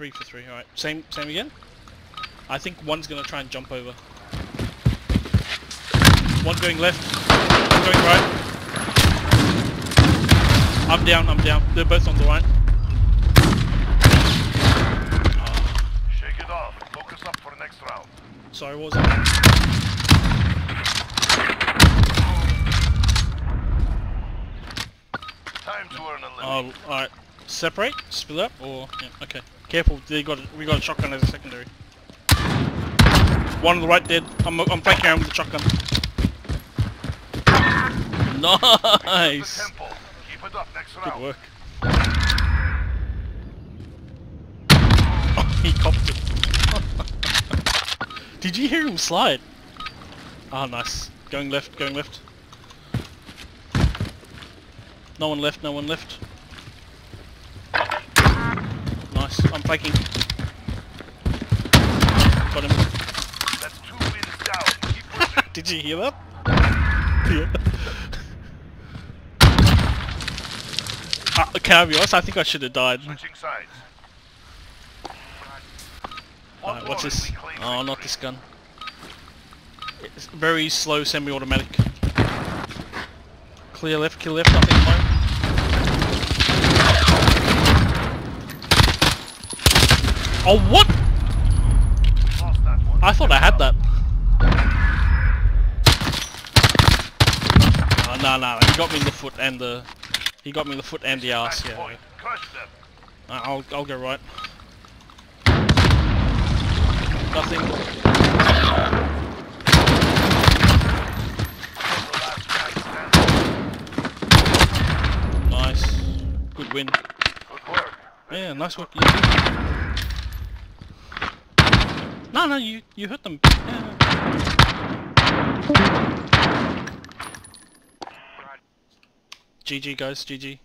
three for three. All right, same same again. I think one's gonna try and jump over. One's going left. One's going right. I'm down. I'm down. They're both on the right. Shake it off. Focus up for next round. Sorry, what was that? Time to earn a living. Oh, all right. Separate, split up, or yeah. Okay. Careful. They got we got a shotgun as a secondary. One on the right dead. I'm I'm flanking around with the shotgun. Nice. tempo. Keep it up next Good round. work. Oh, he copped it. Did you hear him slide? Ah, nice. Going left, going left. No one left, no one left. Got him. That's two wins down. Did you hear that? yeah. Uh, can I be honest? I think I should have died. Switching sides. Alright, what's this? more, we claim Oh, not this gun. It's very slow semi-automatic. Clear left, kill left, nothing at Oh, what? Lost that one. I thought I had that. Oh, no, no, he got me in the foot and the... He got me in the foot and the ass, yeah. Crush. Uh, I'll, I'll go right. Nothing. The last guy standing. Nice. Good win. Yeah, nice work. No, no, you you hit them. Yeah. GG guys, GG.